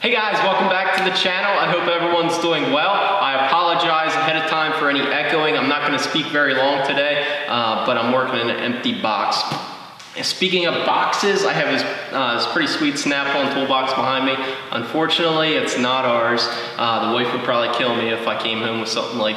Hey guys, welcome back to the channel. I hope everyone's doing well. I apologize ahead of time for any echoing. I'm not gonna speak very long today, uh, but I'm working in an empty box. Speaking of boxes, I have this, uh, this pretty sweet Snap-on toolbox behind me. Unfortunately, it's not ours. Uh, the wife would probably kill me if I came home with something like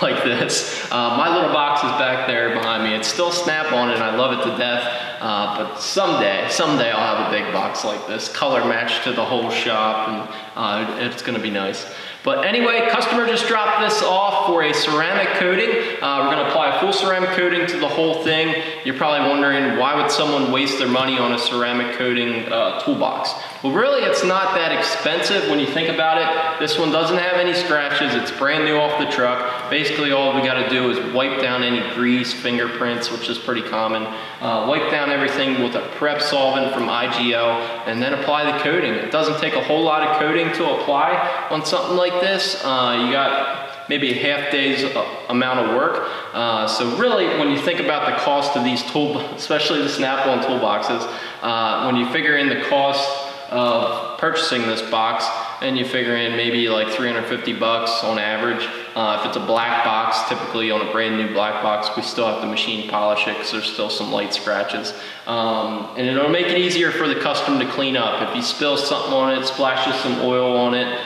like this. Uh, my little box is back there behind me. It's still Snap-on and I love it to death. Uh, but someday, someday I'll have a big box like this, color matched to the whole shop, and uh, it's gonna be nice. But anyway, customer just dropped this off for a ceramic coating. Uh, we're gonna apply a full ceramic coating to the whole thing. You're probably wondering, why would someone waste their money on a ceramic coating uh, toolbox? Well, really, it's not that expensive when you think about it. This one doesn't have any scratches. It's brand new off the truck. Basically, all we gotta do is wipe down any grease, fingerprints, which is pretty common. Uh, wipe down everything with a prep solvent from IGL, and then apply the coating. It doesn't take a whole lot of coating to apply on something like like this, uh, you got maybe a half day's uh, amount of work. Uh, so really, when you think about the cost of these tool, especially the Snap-on toolboxes, uh, when you figure in the cost of purchasing this box, and you figure in maybe like 350 bucks on average. Uh, if it's a black box, typically on a brand new black box, we still have to machine polish it because there's still some light scratches. Um, and it'll make it easier for the customer to clean up. If you spill something on it, splashes some oil on it,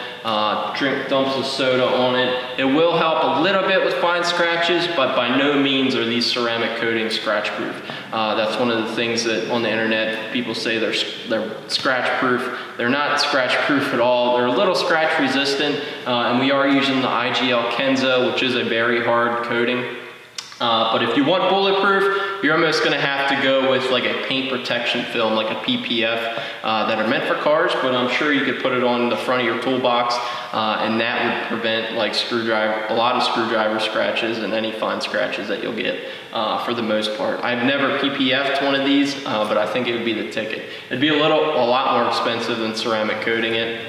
drink dumps of soda on it. It will help a little bit with fine scratches, but by no means are these ceramic coatings scratch proof. Uh, that's one of the things that on the internet people say they're, they're scratch proof. They're not scratch proof at all. They're a little scratch resistant, uh, and we are using the IGL Kenzo, which is a very hard coating. Uh, but if you want bulletproof, you're almost gonna have to go with like a paint protection film, like a PPF, uh, that are meant for cars, but I'm sure you could put it on the front of your toolbox, uh, and that would prevent like screwdriver, a lot of screwdriver scratches and any fine scratches that you'll get uh, for the most part. I've never PPF'd one of these, uh, but I think it would be the ticket. It'd be a little, a lot more expensive than ceramic coating it,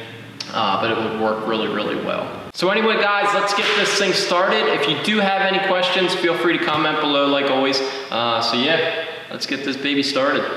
uh, but it would work really, really well. So anyway, guys, let's get this thing started. If you do have any questions, feel free to comment below like always. Uh, so yeah, let's get this baby started.